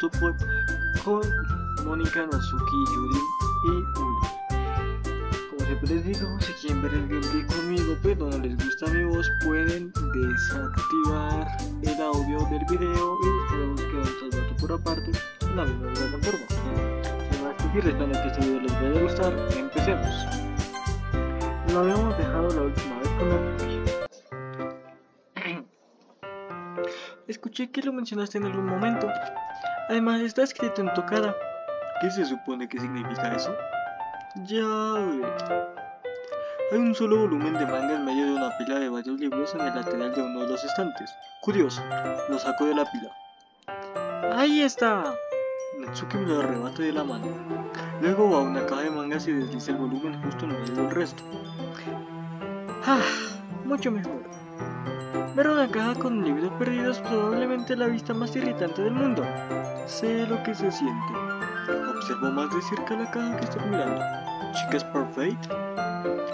Con Mónica, Natsuki, Yuri y Uli. Como siempre les digo, si quieren ver el gameplay conmigo pero no les gusta mi voz, pueden desactivar el audio del video y esperamos que vamos dato por aparte la misma plataforma. Sin más que decir, que este video les vaya a gustar, empecemos. Lo habíamos dejado la última vez con la. Escuché que lo mencionaste en algún momento. Además está escrito en tu cara. ¿Qué se supone que significa eso? Ya ve. Hay un solo volumen de manga en medio de una pila de varios libros en el lateral de uno de los estantes. Curioso, lo saco de la pila. ¡Ahí está! Natsuki me lo arrebata de la mano. Luego va a una caja de mangas y desliza el volumen justo en medio del resto. ¡Ah! Mucho mejor. Ver una caja con libros perdidos probablemente la vista más irritante del mundo. Sé lo que se siente. Observo más de cerca la caja que estoy mirando. ¿Chicas Perfect?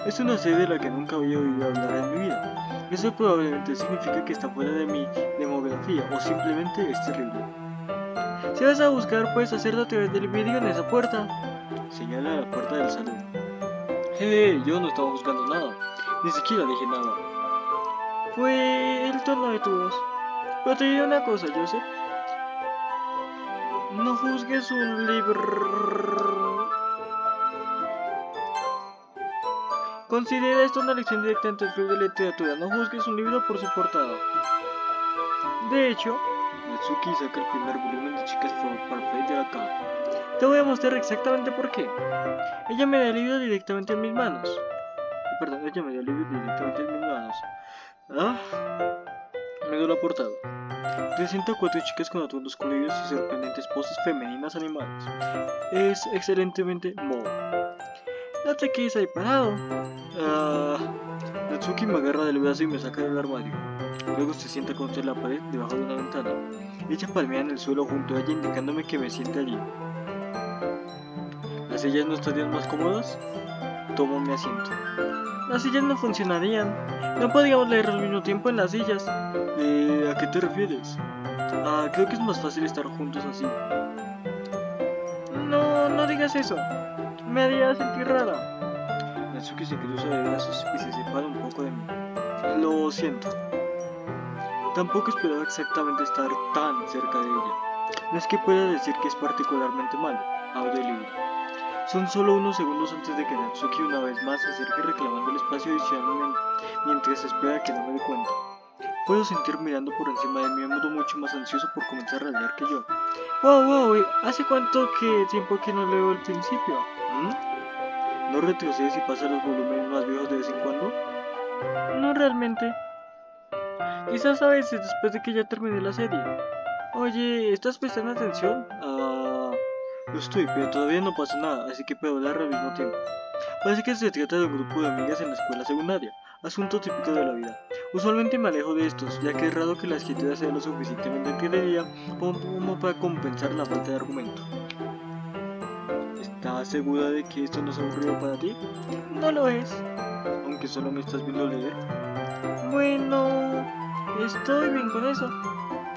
Es una serie de la que nunca había oído hablar en mi vida. Eso probablemente significa que está fuera de mi demografía o simplemente es terrible. Si vas a buscar, puedes hacerlo a través del vídeo en esa puerta. Señala la puerta del salón. Hey, yo no estaba buscando nada. Ni siquiera dije nada. Fue el tono de tu voz. Pero te diré una cosa, Joseph. No juzgues un libro. Considera esto una lección directa en tu club de literatura. No juzgues un libro por su portada. De hecho, Natsuki saca el primer volumen de Chicas Perfect de la caja. Te voy a mostrar exactamente por qué. Ella me da el libro directamente en mis manos. Perdón, ella me dio el libro directamente en mis manos. Ah, me dio la portada. Presenta cuatro chicas con atuendos coloridos y sorprendentes poses femeninas animadas. Es excelentemente mo. No te quedes ahí parado. Ah, Natsuki me agarra del brazo y me saca del armario. Luego se sienta contra la pared debajo de una ventana. Ella palmea en el suelo junto a ella indicándome que me siente allí. ¿Las sillas no estarían más cómodas? Tomo mi asiento. Las sillas no funcionarían. No podríamos leer al mismo tiempo en las sillas. Eh, ¿A qué te refieres? Ah, creo que es más fácil estar juntos así. No, no digas eso. Me haría sentir rara. Natsuki se cruza de brazos y se separa un poco de mí. Lo siento. Tampoco esperaba exactamente estar tan cerca de ella. No es que pueda decir que es particularmente malo. El libro. Son solo unos segundos antes de que Natsuki una vez más se acerque reclamando el espacio adicional mientras espera que no me dé cuenta. Puedo sentir mirando por encima de mí a modo mucho más ansioso por comenzar a leer que yo. Wow, wow, ¿hace cuánto que tiempo que no leo el principio? ¿Mm? ¿No retrocedes y pasas los volúmenes más viejos de vez en cuando? No realmente. Quizás a veces después de que ya terminé la serie. Oye, ¿estás prestando atención? Ah, lo estoy, pero todavía no pasa nada, así que puedo hablar al mismo tiempo. Parece que se trata de un grupo de amigas en la escuela secundaria, asunto típico de la vida. Usualmente me alejo de estos, ya que es raro que la escritura sea lo suficientemente entretenida como para compensar la falta de argumento. ¿Estás segura de que esto no es aburrido para ti? No lo es. Aunque solo me estás viendo leer. Bueno, estoy bien con eso.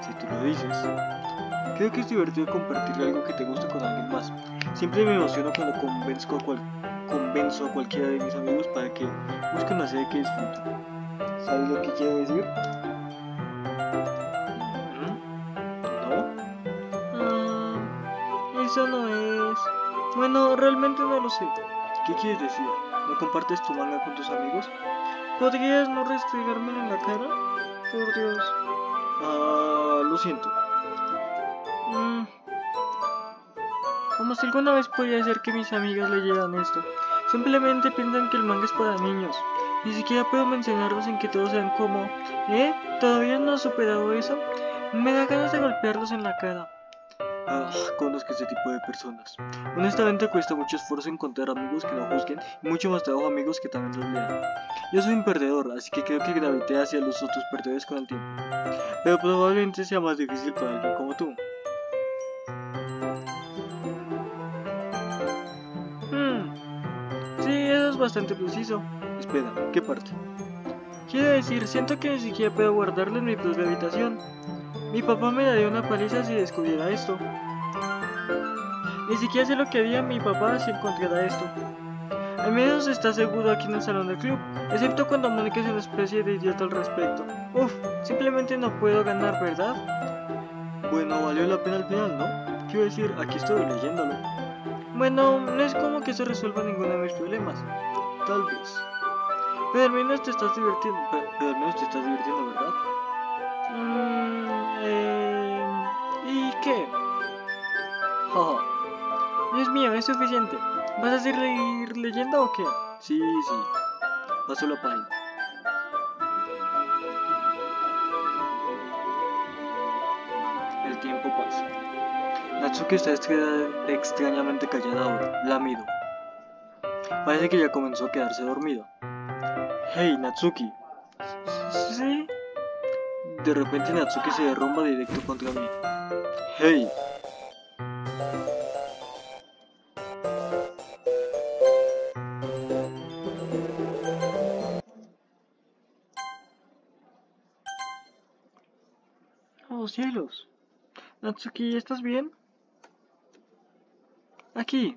Si tú lo dices. Creo que es divertido compartir algo que te gusta con alguien más. Siempre me emociono cuando convenzo a, cual, convenzo a cualquiera de mis amigos para que busquen una serie que disfruten. ¿Sabes lo que quiero decir? ¿No? Ah, eso no es... Bueno, realmente no lo sé. ¿Qué quieres decir? ¿No compartes tu manga con tus amigos? ¿Podrías no restregármelo en la cara? Por Dios. Ah, lo siento. Mm. Como si alguna vez podía ser que mis amigas leyeran esto. Simplemente piensan que el manga es para niños. Ni siquiera puedo mencionarlos en que todos sean como, ¿eh? ¿Todavía no has superado eso? Me da ganas de golpearlos en la cara. Ah, conozco ese tipo de personas. Honestamente cuesta mucho esfuerzo encontrar amigos que no juzguen y mucho más trabajo amigos que también los lean. Yo soy un perdedor, así que creo que gravité hacia los otros perdedores con el tiempo. Pero probablemente sea más difícil para alguien como tú. Hmm. Sí, eso es bastante preciso. Espera, ¿qué parte? Quiero decir, siento que ni siquiera puedo guardarlo en mi propia habitación. Mi papá me daría una paliza si descubriera esto. Ni siquiera sé lo que haría mi papá si encontrara esto. Al menos está seguro aquí en el salón del club, excepto cuando Mónica es una especie de idiota al respecto. Uf, simplemente no puedo ganar, ¿verdad? Bueno, valió la pena al final, ¿no? Quiero decir, aquí estoy leyéndolo. Bueno, no es como que se resuelva ninguno de mis problemas. Tal vez. Pero al menos te estás divirtiendo. Pero, al menos te estás divirtiendo, ¿verdad? Mm, eh, ¿Y qué? Jaja. Dios mío, es suficiente. ¿Vas a seguir leyendo o qué? Sí, sí. Paso la página. Tiempo pasa. Natsuki está extrañamente callada ahora. La miro. Parece que ya comenzó a quedarse dormido. Hey, Natsuki. ¿Sí? De repente Natsuki se derrumba directo contra mí. Hey. Oh cielos. Natsuki, ¿estás bien? Aquí.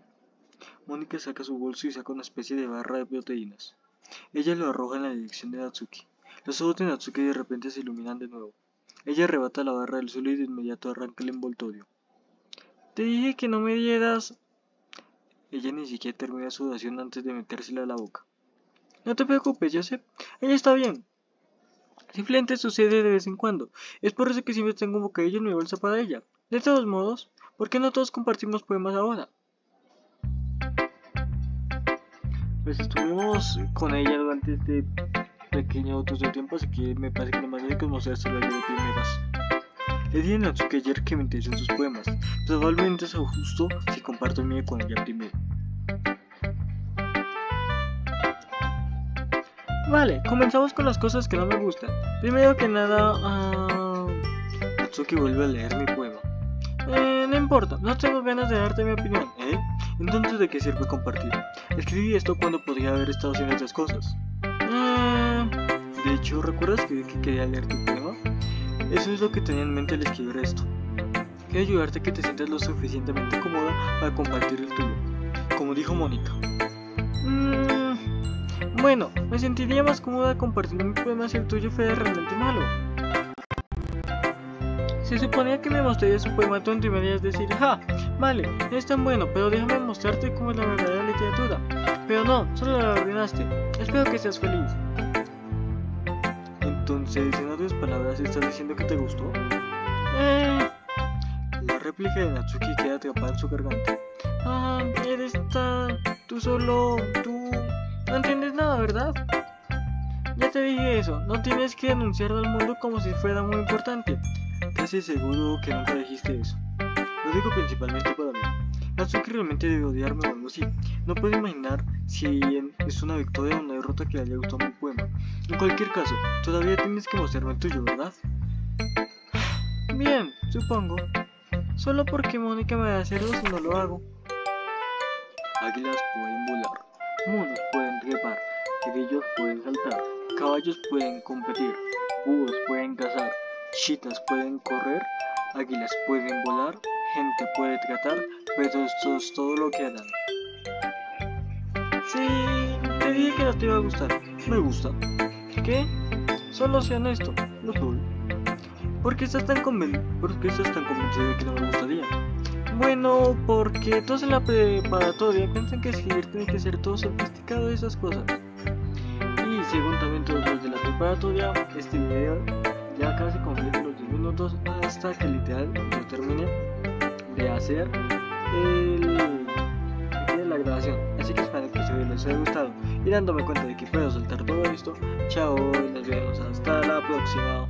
Mónica saca su bolso y saca una especie de barra de proteínas. Ella lo arroja en la dirección de Natsuki. Los ojos de Natsuki de repente se iluminan de nuevo. Ella arrebata la barra del suelo y de inmediato arranca el envoltorio. Te dije que no me dieras... Ella ni siquiera termina su oración antes de metérsela a la boca. No te preocupes, Joseph. Ella está bien. Simplemente sucede de vez en cuando. Es por eso que siempre tengo un bocadillo en mi bolsa para ella. De todos modos, ¿por qué no todos compartimos poemas ahora? Pues estuvimos con ella durante este pequeño otro tiempo, así que me parece que lo más lógico es mostrárselo de primeras. Le dije a Natsuki ayer que me interesan sus poemas. Probablemente es justo si comparto el mío con ella primero. Vale, comenzamos con las cosas que no me gustan. Primero que nada, uh... Vuelve a leer mi poema. Eh, no importa, no tengo ganas de darte mi opinión, ¿eh? Entonces, ¿de qué sirve compartir? Escribí esto cuando podría haber estado haciendo otras cosas. Eh... De hecho, ¿recuerdas que, que quería leer tu poema? Eso es lo que tenía en mente al escribir esto. Quiero ayudarte a que te sientas lo suficientemente cómoda para compartir el tuyo. Como dijo Mónica. Mmm... Bueno, me sentiría más cómoda compartiendo mi poema si el tuyo fuera realmente malo. Se suponía que me mostrarías un poema tonto y me harías decir, ja, vale, no es tan bueno, pero déjame mostrarte cómo es la verdadera literatura. Pero no, solo la arruinaste. Espero que seas feliz. Entonces, en otras palabras, ¿estás diciendo que te gustó? Eh... La réplica de Natsuki queda atrapada en su garganta. Ah, eres tan... Tú solo... Tú... No entiendes nada, ¿verdad? Ya te dije eso, no tienes que anunciarlo al mundo como si fuera muy importante. Casi seguro que nunca dijiste eso. Lo digo principalmente para mí. Natsuki realmente debe odiarme o algo así. No puedo imaginar si es una victoria o una derrota que le haya gustado mi poema. En cualquier caso, todavía tienes que mostrarme el tuyo, ¿verdad? Bien, supongo. Solo porque Mónica me va a hacerlo si no lo hago. Águilas pueden volar. Monos pueden trepar, grillos pueden saltar, caballos pueden competir, búhos pueden cazar, chitas pueden correr, águilas pueden volar, gente puede tratar, pero esto es todo lo que harán. Sí, te dije que no te iba a gustar. Me gusta. ¿Qué? Solo sea honesto. No soy. ¿Por ¿Por qué estás tan convencido de que no me gustaría? Bueno, porque todos en la preparatoria piensan que escribir tiene que ser todo sofisticado y esas cosas. Y según también todos los de la preparatoria, este video ya casi completa los 10 minutos hasta que literal lo termine de hacer el, la grabación. Así que espero que este video les haya gustado y dándome cuenta de que puedo soltar todo esto. Chao, nos vemos hasta la próxima.